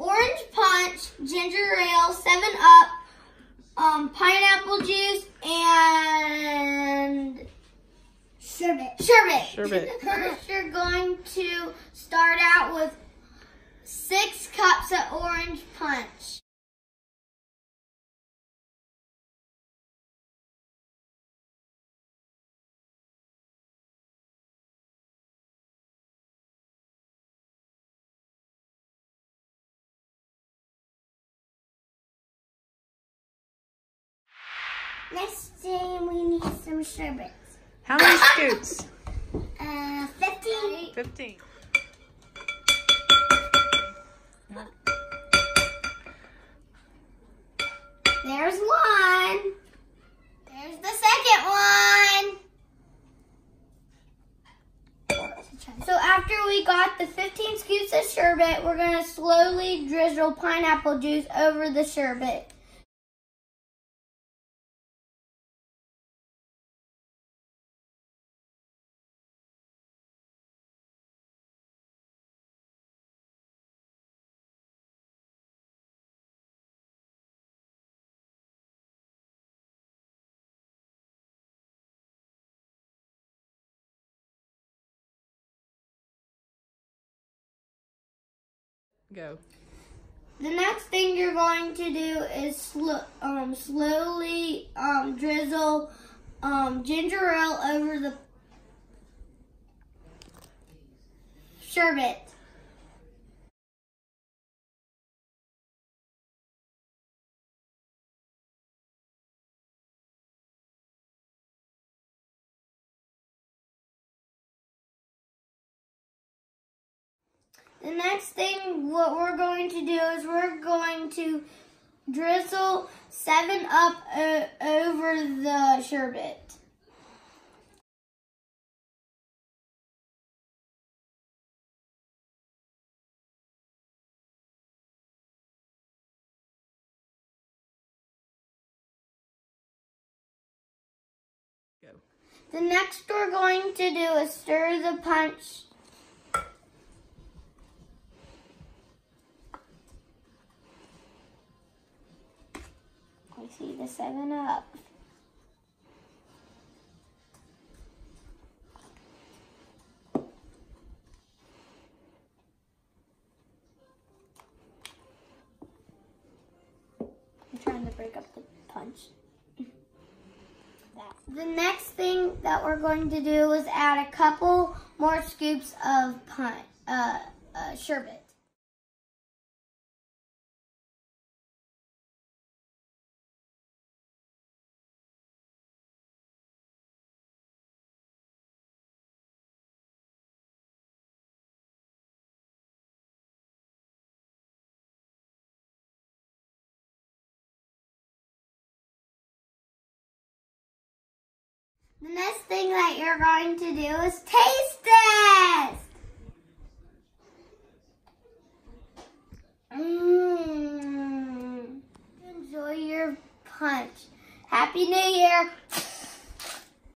orange punch, ginger ale, 7 Up, um, pineapple juice, and Sherbet. sherbet. Sherbet. First, you're going to start out with six cups of orange punch. Next thing we need some sherbet. How many scoops? Uh, 15. 15. There's one. There's the second one. So after we got the 15 scoops of sherbet, we're going to slowly drizzle pineapple juice over the sherbet. Go. The next thing you're going to do is sl- um, slowly um, drizzle um, ginger ale over the sherbet. The next thing what we're going to do is we're going to drizzle 7 Up o- over the sherbet. Go. The next we're going to do is stir the punch. See the 7 Up. I'm trying to break up the punch. The next thing that we're going to do is add a couple more scoops of punch, uh, uh, sherbet. The next thing that you're going to do is taste test. Mmm. Enjoy your punch. Happy New Year.